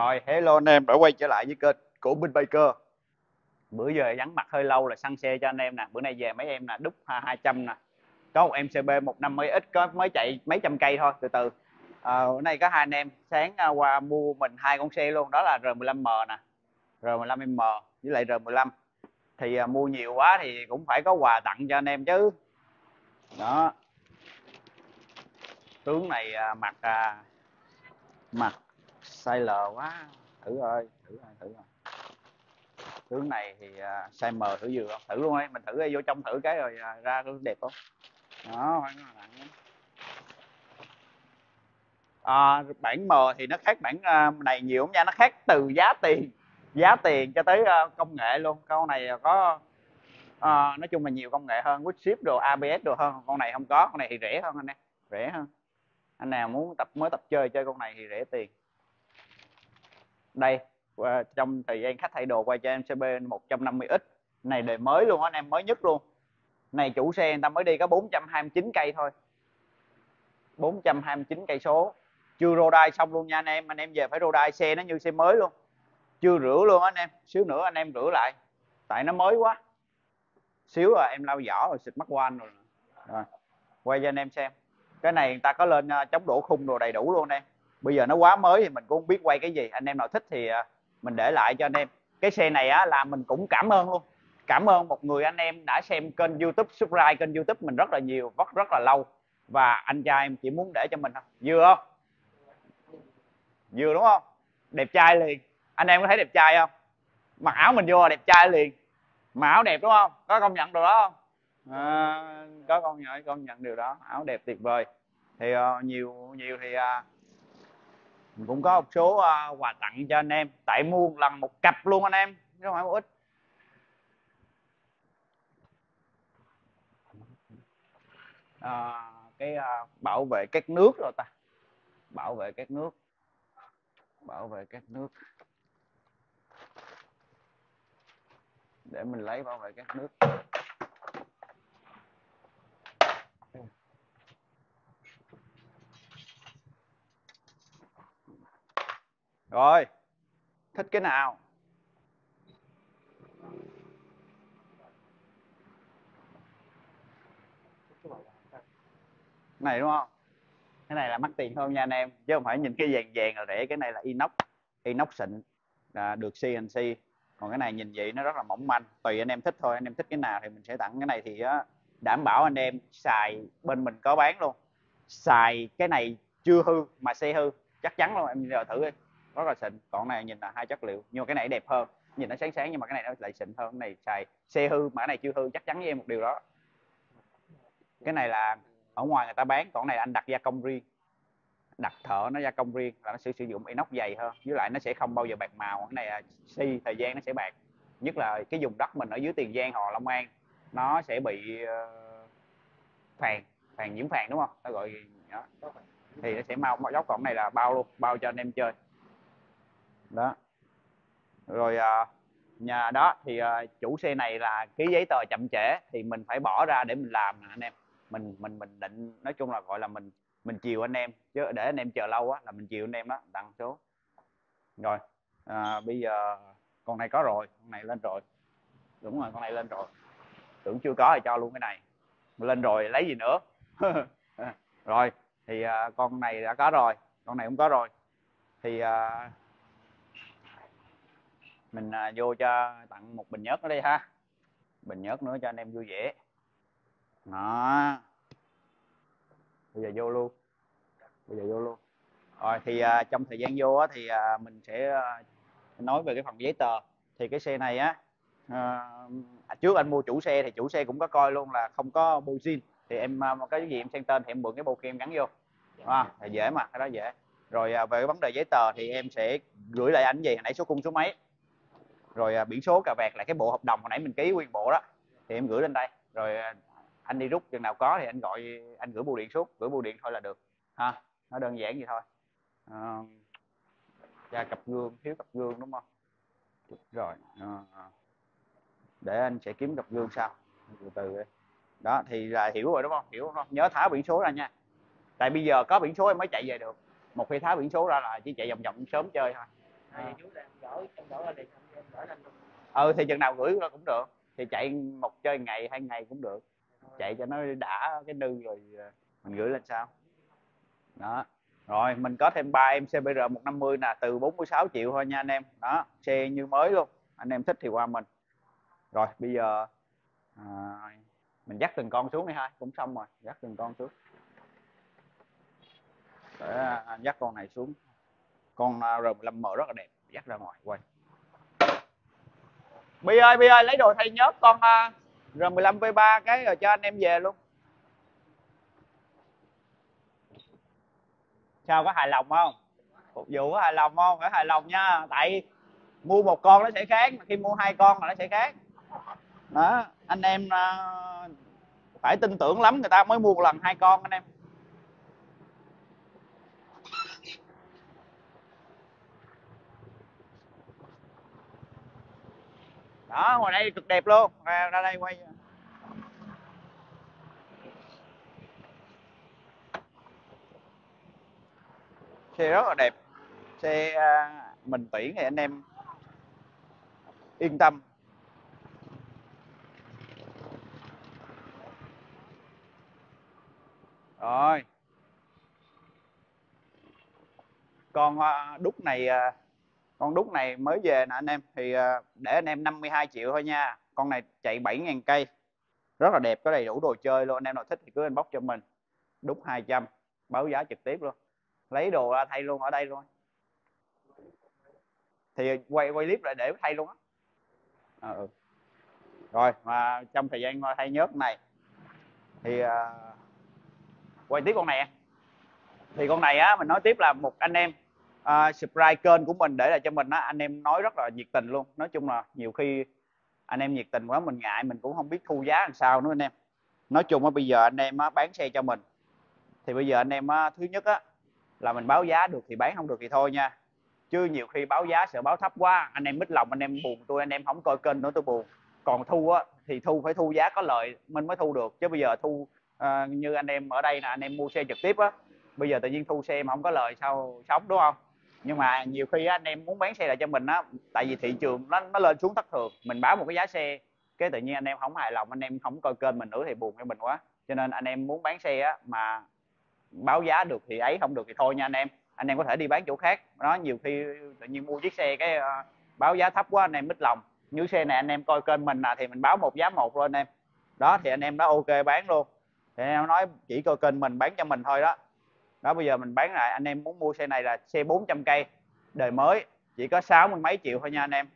Rồi, hello anh em đã quay trở lại với kênh của Minh Baker. Bữa giờ vắng mặt hơi lâu là săn xe cho anh em nè. Bữa nay về mấy em nè, đúc 200 nè. Có một MCB một năm mới ít, có mới chạy mấy trăm cây thôi, từ từ. À, Bữa nay có hai anh em, sáng à, qua mua mình hai con xe luôn Đó là R15M nè, R15M với lại R15 Thì à, mua nhiều quá thì cũng phải có quà tặng cho anh em chứ. Đó. Tướng này à, mặc à, mặc size L quá. Thử ơi thử ơi thử ơi. Hướng này thì uh, size M thử vừa không? Thử luôn ấy mình thử đi vô trong thử cái rồi uh, ra có đẹp không? Đó à, bản M thì nó khác bản uh, à, này nhiều không nha nó khác từ giá tiền giá tiền cho tới uh, công nghệ luôn. Con này có uh, nói chung là nhiều công nghệ hơn with ship đồ ABS đồ hơn. Con này không có con này thì rẻ hơn anh em rẻ hơn. Anh nào muốn tập mới tập chơi chơi con này thì rẻ tiền đây trong thời gian khách thay đồ qua cho em CB 150X này đời mới luôn anh em mới nhất luôn. Này chủ xe người ta mới đi có 429 cây thôi. 429 cây số. Chưa rô đai xong luôn nha anh em. Anh em về phải rô đai xe nó như xe mới luôn. Chưa rửa luôn anh em. Xíu nữa anh em rửa lại. Tại nó mới quá. Xíu rồi em lau vỏ rồi xịt mắt quanh rồi. rồi quay cho anh em xem. Cái này người ta có lên à, chống đổ khung đồ đầy đủ luôn em bây giờ nó quá mới thì mình cũng không biết quay cái gì. Anh em nào thích thì à, mình để lại cho anh em. Cái xe này á là mình cũng cảm ơn luôn. Cảm ơn một người anh em đã xem kênh youtube subscribe kênh youtube mình rất là nhiều rất rất là lâu. Và anh trai em chỉ muốn để cho mình thôi. Vừa không? Vừa đúng không? Đẹp trai liền. Anh em có thấy đẹp trai không? Mặc áo mình vô là đẹp trai liền. Mà áo đẹp đúng không? Có công nhận điều đó không? À, có công nhận công nhận điều đó. Áo đẹp tuyệt vời. Thì uh, nhiều nhiều thì uh, mình cũng có một số uh, quà tặng cho anh em. Tại mua một lần một cặp luôn anh em chứ không phải một ít. À, cái uh, bảo vệ các nước rồi ta. Bảo vệ các nước. Bảo vệ các nước. Để mình lấy bảo vệ các nước. Rồi, thích cái nào? Này đúng không? Cái này là mắc tiền hơn nha anh em, chứ không phải nhìn cái vàng vàng là rẻ, cái này là inox inox xịn là được CNC còn cái này nhìn vậy nó rất là mỏng manh, tùy anh em thích thôi, anh em thích cái nào thì mình sẽ tặng. Cái này thì đảm bảo anh em xài bên mình có bán luôn. Xài cái này chưa hư mà xe hư, chắc chắn luôn, em giờ thử đi rất là xịn. Còn này nhìn là hai chất liệu, nhưng mà cái này đẹp hơn. Nhìn nó sáng sáng nhưng mà cái này nó lại xịn hơn. Cái này xài xe hư, mà cái này chưa hư, chắc chắn với em một điều đó. Cái này là ở ngoài người ta bán, còn này anh đặt gia công riêng. Đặt thợ nó gia công riêng là nó sẽ sử dụng inox dày hơn. Với lại nó sẽ không bao giờ bạc màu. Cái này là si, thời gian nó sẽ bạc. Nhất là cái vùng đất mình ở dưới tiền giang họ long an, nó sẽ bị ờ, phèn phèn nhiễm phèn đúng không? Nó gọi đó. thì nó sẽ mau dốc. Còn này là bao luôn, bao cho anh em chơi đó. Rồi à, nhà đó thì à, chủ xe này là ký giấy tờ chậm trễ thì mình phải bỏ ra để mình làm nè anh em. Mình mình mình định nói chung là gọi là mình mình chiều anh em chứ để anh em chờ lâu á là mình chiều anh em đó đăng số. Rồi à, bây giờ con này có rồi con này lên rồi. Đúng rồi con này lên rồi. Tưởng chưa có thì cho luôn cái này. Lên rồi lấy gì nữa? Rồi thì à, con này đã có rồi con này cũng có rồi. Thì à, mình à, vô cho tặng một bình nhớt nữa đi ha. Bình nhớt nữa cho anh em vui vẻ. Đó. Bây giờ vô luôn. Bây giờ vô luôn. Rồi thì à, trong thời gian vô á, thì à, mình sẽ à, nói về cái phần giấy tờ. Thì cái xe này á à, à trước anh mua chủ xe thì chủ xe cũng có coi luôn là không có bô zin. Thì em à, cái gì em sang tên thì em mượn cái bô kem gắn vô. À, thì dễ mà cái đó dễ. Rồi à, về cái vấn đề giấy tờ thì em sẽ gửi lại anh gì? Hồi nãy số cung số mấy rồi à, biển số cà vẹt lại cái bộ hợp đồng hồi nãy mình ký nguyên bộ đó. Thì em gửi lên đây. Rồi à, anh đi rút chừng nào có thì anh gọi anh gửi bưu điện xuống. Gửi bưu điện thôi là được. Ha nó đơn giản vậy thôi. À, ra cặp gương thiếu cặp gương đúng không? Rồi à, để anh sẽ kiếm cặp gương sau. Từ từ đi. Đó thì là hiểu rồi đúng không? Hiểu không nhớ tháo biển số ra nha. Tại bây giờ có biển số em mới chạy về được. Một khi tháo biển số ra là chỉ chạy vòng vòng sớm chơi thôi. À. à ừ thì chừng nào gửi ra cũng được. Thì chạy một chơi ngày hai ngày cũng được. Chạy cho nó đã cái nư rồi à, mình gửi lên sao? Đó. Rồi mình có thêm ba em CBR 150 nè từ 46 triệu thôi nha anh em. Đó xe như mới luôn. Anh em thích thì qua mình. Rồi bây giờ à, mình dắt từng con xuống đi ha. Cũng xong rồi dắt từng con xuống. Để à, dắt con này xuống. Con à, R15M rất là đẹp. Dắt ra ngoài quay. Bi ơi Bi ơi lấy đồ thay nhớt con uh, R15 V3 cái rồi cho anh em về luôn. Sao có hài lòng không? Phục vụ có hài lòng không? Phải hài lòng nha tại mua một con nó sẽ khác mà khi mua hai con là nó sẽ khác. Đó anh em uh, phải tin tưởng lắm người ta mới mua một lần hai con anh em. Đó ngoài đây cực đẹp luôn. Ra, ra đây quay xe rất là đẹp. Xe à, mình tuyển thì anh em yên tâm. Rồi. Con à, đúc này à, con đúc này mới về nè anh em. Thì ờ, để anh em 52 triệu thôi nha. Con này chạy 7.000 cây. Rất là đẹp có đầy đủ đồ chơi luôn. Anh em nào thích thì cứ inbox cho mình. Đúc 200 báo giá trực tiếp luôn. Lấy đồ ra thay luôn ở đây luôn. Thì quay quay clip lại để thay luôn á. À, ừ. rồi mà trong thời gian thay nhớt này thì uh, quay tiếp con này. Thì con này á mình nói tiếp là một anh em À, uh, subscribe kênh của mình để lại cho mình á anh em nói rất là nhiệt tình luôn. Nói chung là nhiều khi anh em nhiệt tình quá mình ngại mình cũng không biết thu giá làm sao nữa anh em. Nói chung á bây giờ anh em á, bán xe cho mình. Thì bây giờ anh em á, thứ nhất á là mình báo giá được thì bán không được thì thôi nha. Chứ nhiều khi báo giá sợ báo thấp quá anh em mít lòng anh em buồn tôi anh em không coi kênh nữa tôi buồn. Còn thu á thì thu phải thu giá có lợi mình mới thu được. Chứ bây giờ thu uh, như anh em ở đây là anh em mua xe trực tiếp á bây giờ tự nhiên thu xe mà không có lời sao sống đúng không? Nhưng mà nhiều khi anh em muốn bán xe lại cho mình á tại vì thị trường nó nó lên xuống thất thường. Mình báo một cái giá xe cái tự nhiên anh em không hài lòng anh em không coi kênh mình nữa thì buồn cho mình quá. Cho nên anh em muốn bán xe á mà báo giá được thì ấy không được thì thôi nha anh em. Anh em có thể đi bán chỗ khác. Nó nhiều khi tự nhiên mua chiếc xe cái uh, báo giá thấp quá anh em mít lòng. Như xe này anh em coi kênh mình là thì mình báo một giá một luôn anh em. Đó thì anh em đó ok bán luôn. Thì anh em nói chỉ coi kênh mình bán cho mình thôi đó đó bây giờ mình bán lại anh em muốn mua xe này là xe 400 cây đời mới chỉ có sáu mươi mấy triệu thôi nha anh em.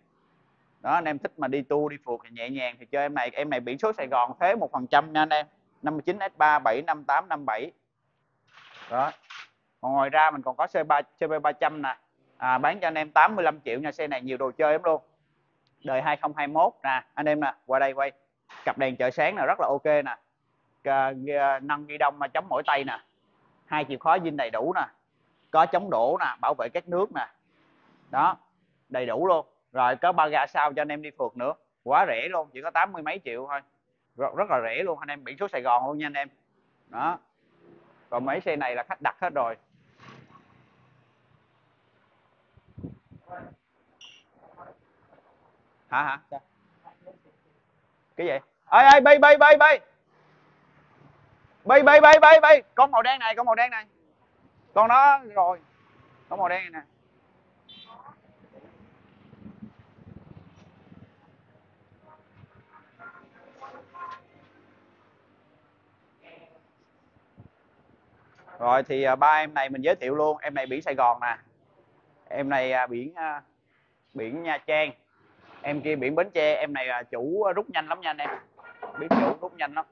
Đó anh em thích mà đi tu đi phượt thì nhẹ nhàng thì chơi em này em này biển số Sài Gòn thế một phần trăm nha anh em. 59 S3 758 57 đó. Còn ngoài ra mình còn có C3 CB300 nè. À, bán cho anh em 85 triệu nha xe này nhiều đồ chơi lắm luôn. Đời 2021 nè anh em nè qua đây quay. Cặp đèn chợ sáng là rất là ok nè. Nâng ghi đông mà chống mỗi tay nè hai chìa khóa zin đầy đủ nè có chống đổ nè bảo vệ các nước nè. Đó đầy đủ luôn. Rồi có ba ga sau cho anh em đi phượt nữa. Quá rẻ luôn chỉ có tám mươi mấy triệu thôi. Rất, rất là rẻ luôn anh em biển số Sài Gòn luôn nha anh em. Đó. Còn mấy xe này là khách đặt hết rồi. Hả hả? Cái gì? Ơi ơi bay bay bay bay! Bay bay bay bay bay. Con màu đen này, con màu đen này. Con đó rồi. Con màu đen này nè. Rồi thì à, ba em này mình giới thiệu luôn. Em này biển Sài Gòn nè. Em này à, biển à, biển Nha Trang. Em kia biển Bến Tre. Em này chủ rút nhanh lắm nha anh em. Biết chủ rút nhanh lắm.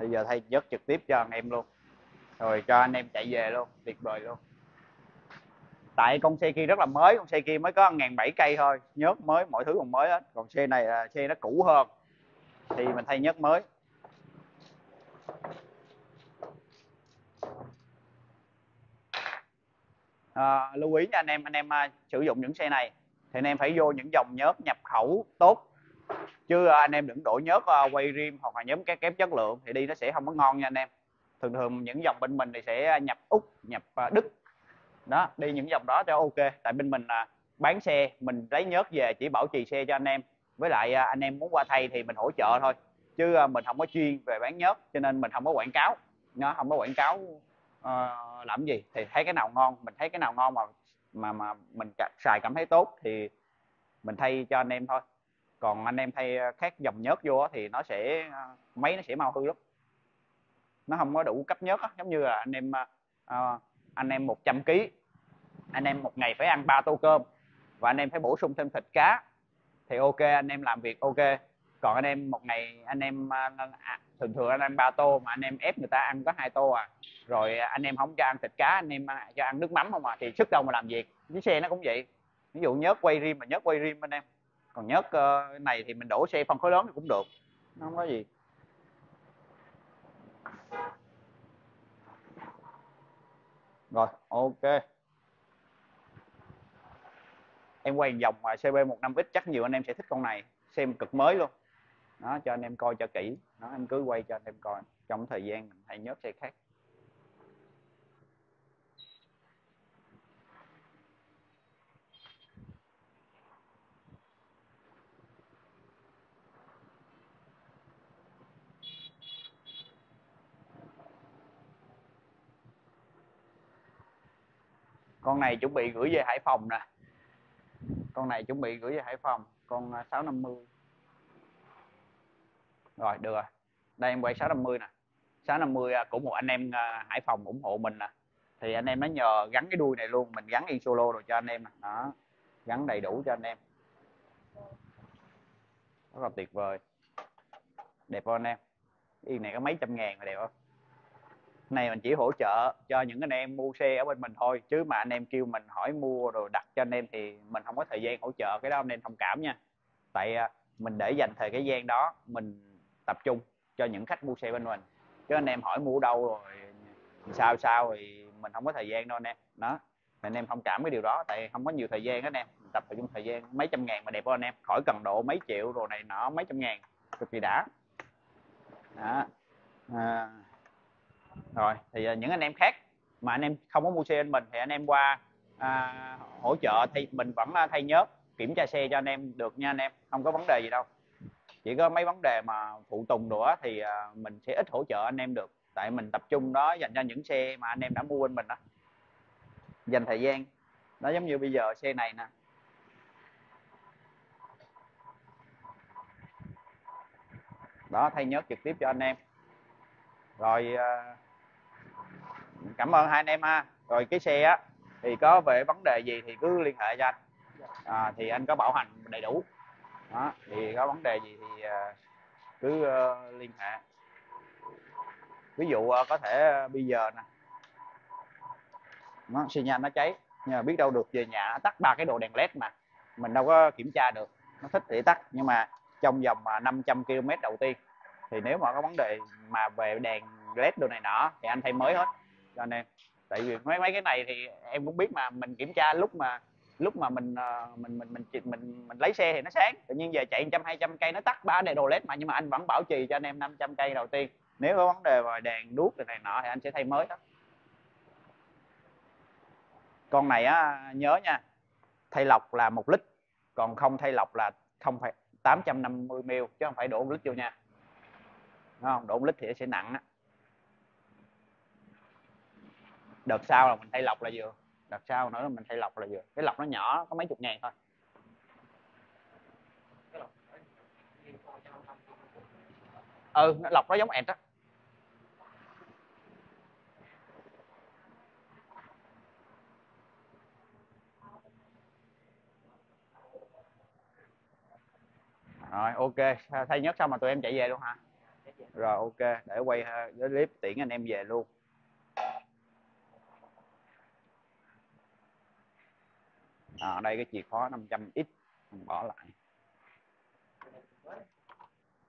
Bây giờ thay dứt trực tiếp cho anh em luôn. Rồi cho anh em chạy về luôn tuyệt vời luôn. Tại con xe kia rất là mới con xe kia mới có ngàn bảy cây thôi nhớt mới mọi thứ còn mới hết. Còn xe này là xe nó cũ hơn thì mình thay nhớt mới. À, lưu ý nha anh em anh em uh, sử dụng những xe này thì anh em phải vô những dòng nhớt nhập khẩu tốt chứ anh em đừng đổ nhớt ờ, quay rim hoặc là nhóm cái kém chất lượng thì đi nó sẽ không có ngon nha anh em. Thường thường những dòng bên mình thì sẽ nhập úc nhập ờ, đức. Đó đi những dòng đó cho ok. Tại bên mình là bán xe mình lấy nhớt về chỉ bảo trì xe cho anh em. Với lại anh em muốn qua thay thì mình hỗ trợ thôi. Chứ mình không có chuyên về bán nhớt cho nên mình không có quảng cáo. Nó không có quảng cáo uh, làm gì thì thấy cái nào ngon mình thấy cái nào ngon mà mà mà mình xài cảm thấy tốt thì mình thay cho anh em thôi còn anh em thay ờ, khác dòng nhớt vô thì nó sẽ ờ, máy nó sẽ mau hư lắm. Nó không có đủ cấp nhớt giống như là anh em uh, anh em 100 kg anh em một ngày phải ăn ba tô cơm và anh em phải bổ sung thêm thịt cá thì ok anh em làm việc ok. Còn anh em một ngày anh em à, thường thường anh em ba tô mà anh em ép người ta ăn có hai tô à. Rồi anh em không cho ăn thịt cá anh em cho ăn nước mắm không à thì sức đâu mà làm việc. Với xe nó cũng vậy. Ví dụ nhớt quay rim mà nhớt quay rim anh em còn nhớt uh, này thì mình đổ xe phân khối lớn thì cũng được nó không có gì. Rồi ok. Em quay dòng CB15X chắc nhiều anh em sẽ thích con này xem cực mới luôn. Đó cho anh em coi cho kỹ. Đó em cứ quay cho anh em coi trong thời gian mình hay nhớt xe khác. Con này chuẩn bị gửi về Hải Phòng nè. Con này chuẩn bị gửi về Hải Phòng, con à, 650 rồi, được rồi. Đây, em quay 650 nè. 650 à, của một anh em à, Hải Phòng ủng hộ mình nè. Thì anh em nó nhờ gắn cái đuôi này luôn, mình gắn yên solo rồi cho anh em nè. Đó, gắn đầy đủ cho anh em. Rất là tuyệt vời. Đẹp không anh em? Yên này có mấy trăm ngàn mà đẹp không? Này mình chỉ hỗ trợ cho những anh em mua xe ở bên mình thôi chứ mà anh em kêu mình hỏi mua rồi đặt cho anh em thì mình không có thời gian hỗ trợ cái đó anh em thông cảm nha. Tại à, mình để dành thời cái gian đó mình tập trung cho những khách mua xe bên mình chứ anh em hỏi mua đâu rồi sao sao thì mình không có thời gian đâu anh em. Đó anh em thông cảm cái điều đó tại không có nhiều thời gian anh em tập trung thời gian mấy trăm ngàn mà đẹp không anh em. Khỏi cần độ mấy triệu rồi này nọ mấy trăm ngàn cực kỳ đã. Đó à, rồi thì à, những anh em khác mà anh em không có mua xe bên mình thì anh em qua à, hỗ trợ thì mình vẫn à, thay nhớt kiểm tra xe cho anh em được nha anh em không có vấn đề gì đâu. Chỉ có mấy vấn đề mà phụ tùng nữa thì à, mình sẽ ít hỗ trợ anh em được tại mình tập trung đó dành cho những xe mà anh em đã mua bên mình đó. Dành thời gian nó giống như bây giờ xe này nè. Đó thay nhớt trực tiếp cho anh em. Rồi à, cảm ơn hai anh em ha. Rồi cái xe á thì có về vấn đề gì thì cứ liên hệ cho anh. À, thì anh có bảo hành đầy đủ. Đó thì có vấn đề gì thì à, cứ uh, liên hệ. Ví dụ uh, có thể uh, bây giờ nè. Nó xi nhan nó cháy nhưng mà biết đâu được về nhà tắt ba cái đồ đèn led mà. Mình đâu có kiểm tra được nó thích thì tắt nhưng mà trong vòng à, 500 km đầu tiên thì nếu mà có vấn đề mà về đèn led đồ này nọ thì anh thay mới hết cho anh em. Tại vì mấy mấy cái này thì em cũng biết mà mình kiểm tra lúc mà lúc mà mình ờ, mình mình mình mình mình, mình lấy xe thì nó sáng. Tự nhiên về chạy trăm hai trăm cây nó tắt ba đèn đồ led mà nhưng mà anh vẫn bảo trì cho anh em 500 cây đầu tiên. Nếu có vấn đề về đèn đuốc này nọ thì anh sẽ thay mới đó. Con này á nhớ nha thay lọc là một lít còn không thay lọc là không phải 850 ml chứ không phải đổ một lít vô nha. Đúng không? Đổ một lít thì nó sẽ nặng á. Đợt sau là mình thay lọc là vừa. Đợt sau nữa là mình thay lọc là vừa. Cái lọc nó nhỏ, có mấy chục ngàn thôi. Ừ lọc nó giống ẹt á. Rồi, ok. Thay nhất xong mà tụi em chạy về luôn hả? Rồi, ok. Để quay ờ, clip tiễn anh em về luôn. À, đây cái chìa khóa 500x mình bỏ lại.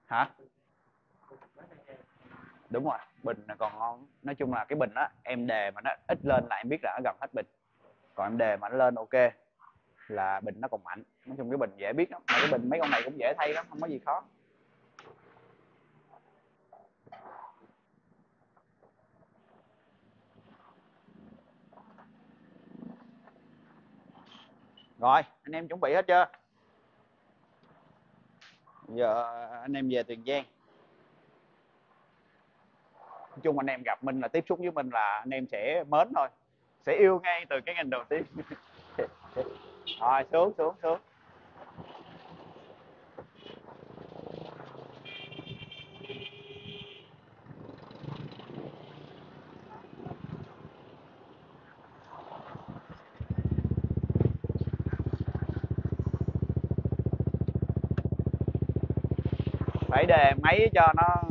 Hả? Đúng rồi bình là còn ngon. Nói chung là cái bình đó em đề mà nó ít lên là em biết là nó gần hết bình. Còn em đề mà nó lên ok là bình nó còn mạnh. Nói chung cái bình dễ biết lắm. Mà cái bình mấy con này cũng dễ thay lắm không có gì khó. Rồi, anh em chuẩn bị hết chưa? Giờ anh em về tiền giang. Nói chung anh em gặp minh là tiếp xúc với mình là anh em sẽ mến thôi. Sẽ yêu ngay từ cái ngành đầu tiên. Rồi, xuống xuống xuống. Phải đề máy cho nó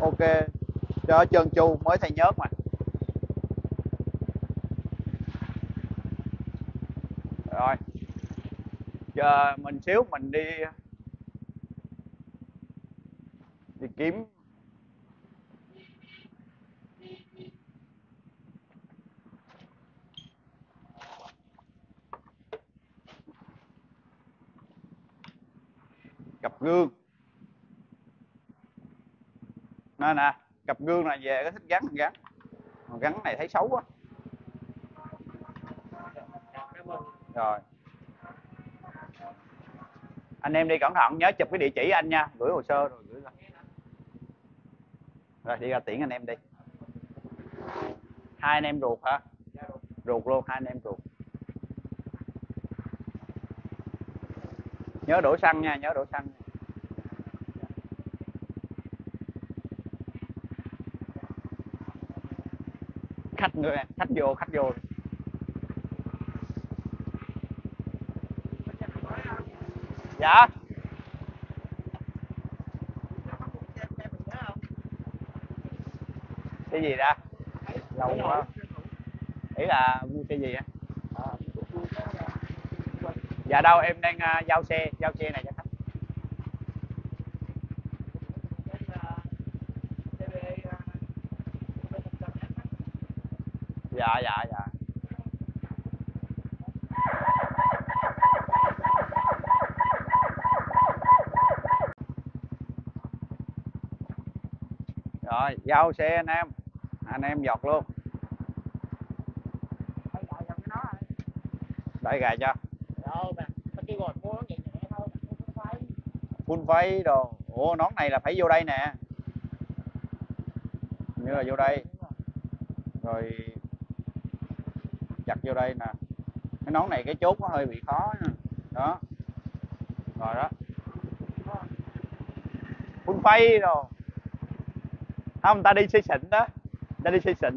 ok. Cho trơn tru, mới thay nhớt mà. Rồi. Giờ mình xíu mình đi đi kiếm gương. Nè nè, cặp gương này về cái thích gắn thì gắn. Gắn này thấy xấu quá. Rồi. Anh em đi cẩn thận nhớ chụp cái địa chỉ anh nha. Gửi hồ sơ rồi gửi ra. Rồi, đi ra tiễn anh em đi. Hai anh em ruột hả? Ruột luôn, hai anh em ruột. Nhớ đổ xăng nha, nhớ đổ xăng nha. Khách người khách vô khách vô. Dạ? Cái gì ra? Lâu quá. Ý là mua cái gì á? Dạ đâu, em đang à, giao xe giao xe này cho khách dạ dạ dạ rồi giao xe anh em. Anh em dọt luôn. Đẩy gà cho. Full face đồ. Ủa nón này là phải vô đây nè. Như là vô đây. Rồi chặt vô đây nè. Cái nón này cái chốt nó hơi bị khó nè đó. Rồi đó. Full face rồi không ta đi xây xịn đó. Ta đi xây xịn.